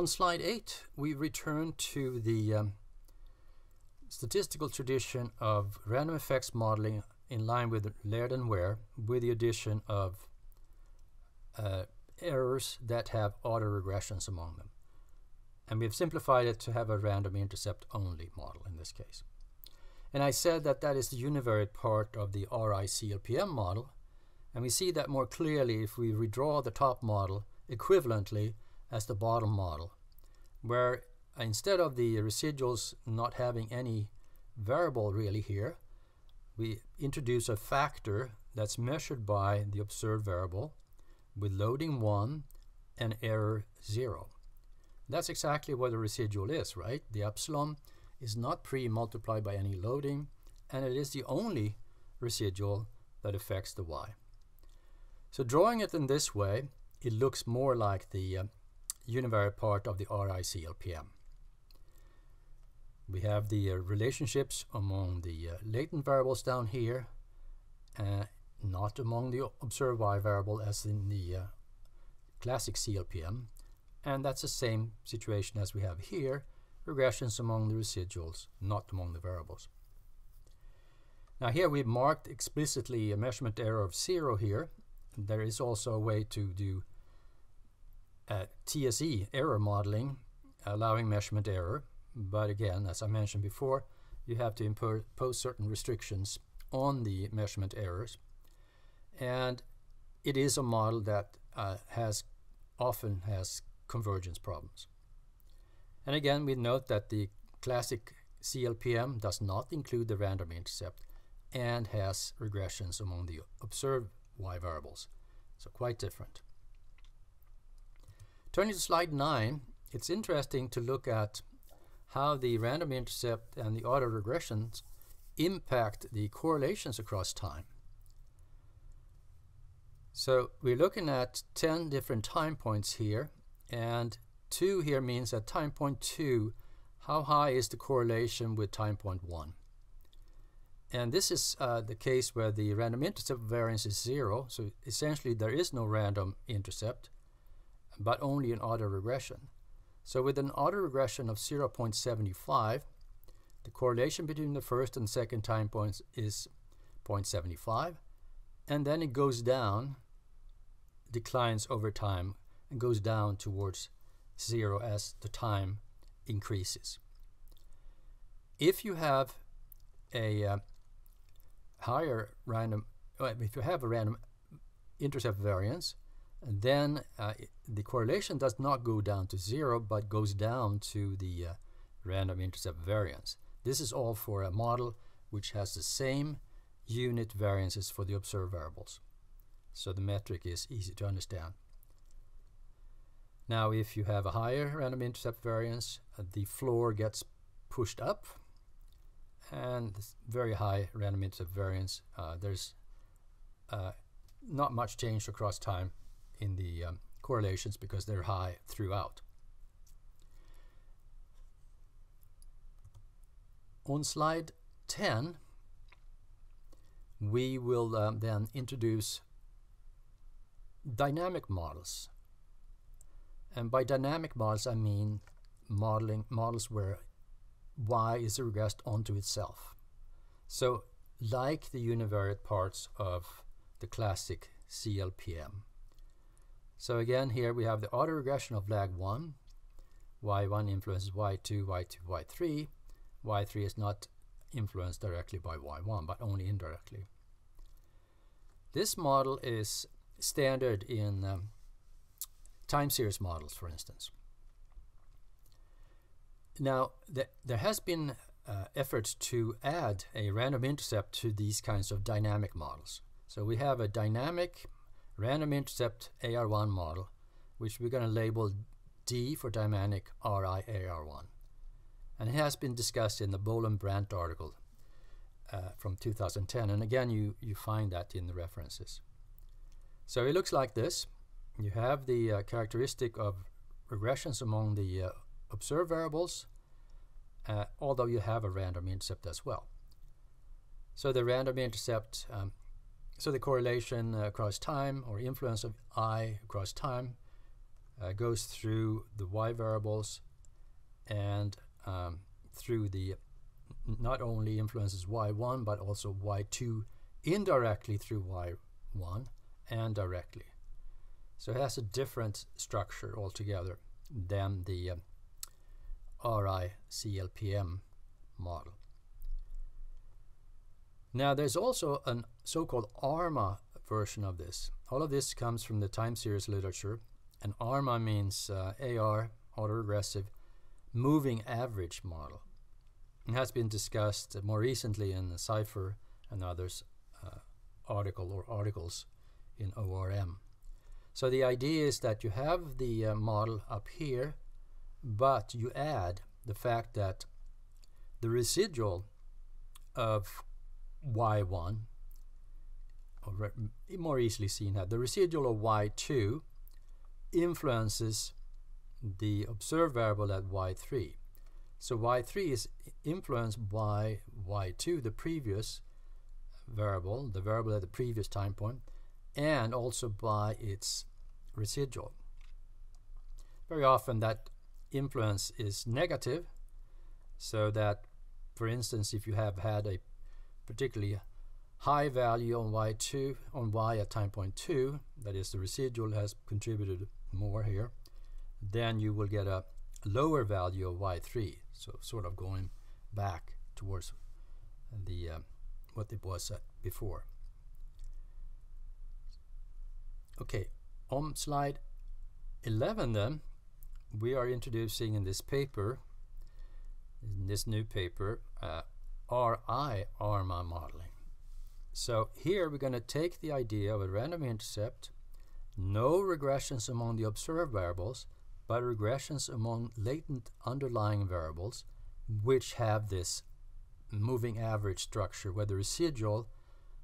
On slide 8, we return to the um, statistical tradition of random effects modeling in line with Laird and Ware with the addition of uh, errors that have autoregressions among them. And we've simplified it to have a random intercept only model in this case. And I said that that is the univariate part of the RI-CLPM model. And we see that more clearly if we redraw the top model equivalently as the bottom model, where instead of the residuals not having any variable really here, we introduce a factor that's measured by the observed variable with loading 1 and error 0. That's exactly what a residual is, right? The epsilon is not pre-multiplied by any loading, and it is the only residual that affects the y. So drawing it in this way, it looks more like the uh, univariate part of the RI-CLPM. We have the uh, relationships among the uh, latent variables down here, uh, not among the observed y variable as in the uh, classic CLPM, and that's the same situation as we have here, regressions among the residuals, not among the variables. Now here we've marked explicitly a measurement error of zero here. There is also a way to do uh, TSE error modeling, allowing measurement error. But again, as I mentioned before, you have to impose certain restrictions on the measurement errors. And it is a model that uh, has often has convergence problems. And again, we note that the classic CLPM does not include the random intercept and has regressions among the observed y variables. So quite different. Turning to slide 9, it's interesting to look at how the random intercept and the auto regressions impact the correlations across time. So we're looking at 10 different time points here and 2 here means at time point 2 how high is the correlation with time point 1. And this is uh, the case where the random intercept variance is 0 so essentially there is no random intercept but only an autoregression. So with an autoregression of 0.75 the correlation between the first and second time points is 0.75 and then it goes down, declines over time, and goes down towards zero as the time increases. If you have a uh, higher random, if you have a random intercept variance, then uh, the correlation does not go down to zero, but goes down to the uh, random intercept variance. This is all for a model which has the same unit variances for the observed variables. So the metric is easy to understand. Now if you have a higher random intercept variance, uh, the floor gets pushed up and very high random intercept variance, uh, there's uh, not much change across time in the um, correlations because they're high throughout. On slide 10, we will um, then introduce dynamic models. And by dynamic models, I mean modeling models where y is regressed onto itself. So like the univariate parts of the classic CLPM. So again, here we have the autoregression of lag 1. y1 influences y2, y2, y3. y3 is not influenced directly by y1, but only indirectly. This model is standard in um, time series models, for instance. Now, th there has been uh, efforts to add a random intercept to these kinds of dynamic models. So we have a dynamic random intercept AR1 model, which we're going to label D for dynamic RI AR1 and it has been discussed in the Bollen-Brand article uh, from 2010 and again you you find that in the references. So it looks like this. You have the uh, characteristic of regressions among the uh, observed variables uh, although you have a random intercept as well. So the random intercept um, so the correlation across time or influence of i across time uh, goes through the y variables and um, through the not only influences y1 but also y2 indirectly through y1 and directly. So it has a different structure altogether than the uh, RI CLPM model. Now there's also a so-called ARMA version of this. All of this comes from the time series literature and ARMA means uh, AR, autoregressive, moving average model. It has been discussed more recently in the Zyphur and others uh, article or articles in ORM. So the idea is that you have the uh, model up here, but you add the fact that the residual of y1, or more easily seen here, the residual of y2 influences the observed variable at y3. So y3 is influenced by y2, the previous variable, the variable at the previous time point, and also by its residual. Very often that influence is negative, so that, for instance, if you have had a particularly high value on y2 on y at time point 2, that is the residual has contributed more here, then you will get a lower value of y3, so sort of going back towards the uh, what it was before. Okay, on slide 11 then, we are introducing in this paper, in this new paper, uh, RI ARMA modeling. So here we're going to take the idea of a random intercept, no regressions among the observed variables, but regressions among latent underlying variables which have this moving average structure where the residual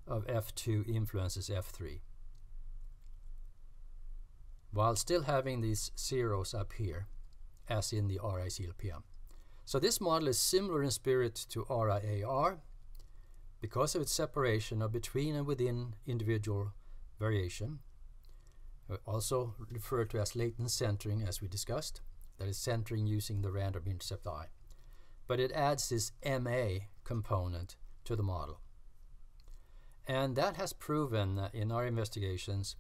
of F2 influences F3 while still having these zeros up here as in the RICLPM. So this model is similar in spirit to RIAR because of its separation of between and within individual variation. Also referred to as latent centering as we discussed, that is centering using the random intercept I. But it adds this MA component to the model. And that has proven in our investigations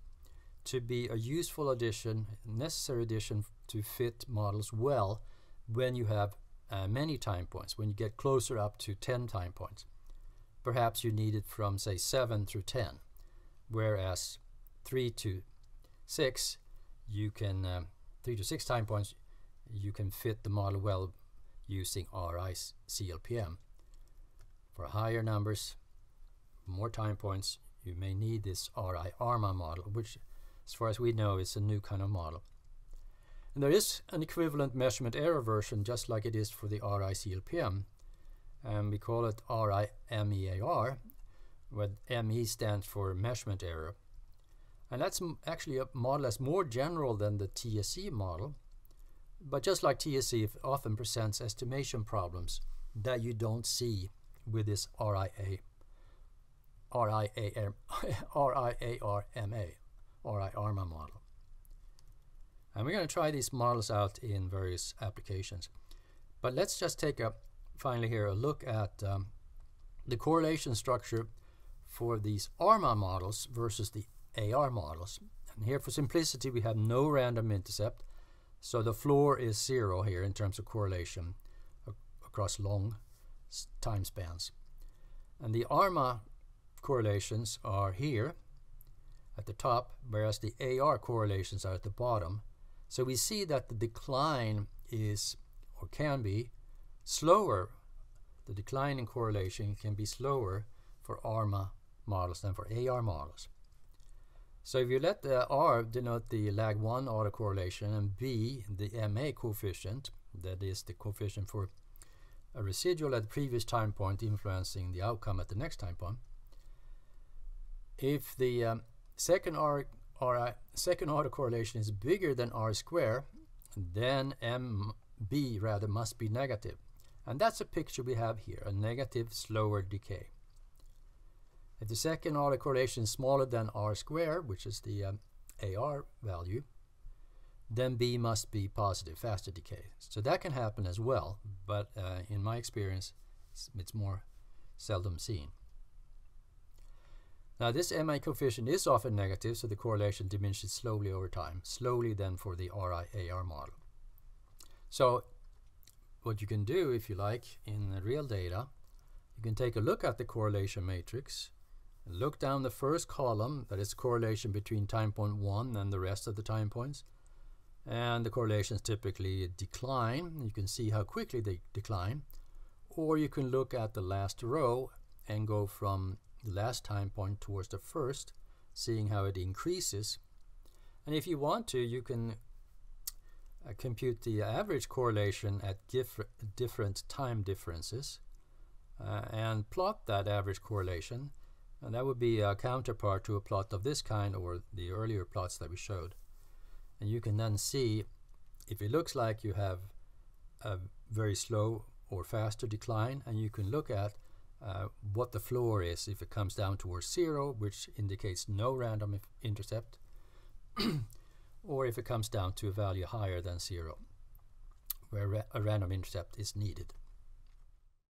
to be a useful addition, necessary addition to fit models well when you have uh, many time points, when you get closer up to 10 time points. Perhaps you need it from, say, 7 through 10, whereas 3 to 6, you can, um, 3 to 6 time points, you can fit the model well using RI CLPM. For higher numbers, more time points, you may need this RI ARMA model, which as far as we know, it's a new kind of model. And there is an equivalent measurement error version, just like it is for the RICLPM. And we call it RIMEAR, where ME stands for measurement error. And that's actually a model that's more general than the TSE model. But just like TSE, it often presents estimation problems that you don't see with this RIA, RIAR, RIARMA or ARMA model. And we're going to try these models out in various applications. But let's just take a finally here a look at um, the correlation structure for these ARMA models versus the AR models. And here for simplicity we have no random intercept, so the floor is zero here in terms of correlation across long time spans. And the ARMA correlations are here, at the top, whereas the AR correlations are at the bottom. So we see that the decline is, or can be, slower. The decline in correlation can be slower for ARMA models than for AR models. So if you let the R denote the lag 1 autocorrelation and B the MA coefficient, that is the coefficient for a residual at the previous time point influencing the outcome at the next time point, if the um, second R, R second order correlation is bigger than R square, then MB rather must be negative. And that's a picture we have here, a negative slower decay. If the second order correlation is smaller than R square, which is the um, AR value, then B must be positive, faster decay. So that can happen as well, but uh, in my experience, it's, it's more seldom seen. Now this MI coefficient is often negative, so the correlation diminishes slowly over time, slowly then for the RI-AR model. So what you can do, if you like, in the real data, you can take a look at the correlation matrix, look down the first column, that is correlation between time point 1 and the rest of the time points, and the correlations typically decline. You can see how quickly they decline. Or you can look at the last row and go from the last time point towards the first, seeing how it increases. And if you want to, you can uh, compute the average correlation at different time differences uh, and plot that average correlation. And that would be a counterpart to a plot of this kind or the earlier plots that we showed. And you can then see if it looks like you have a very slow or faster decline, and you can look at uh, what the floor is if it comes down towards zero, which indicates no random intercept, or if it comes down to a value higher than zero, where a random intercept is needed.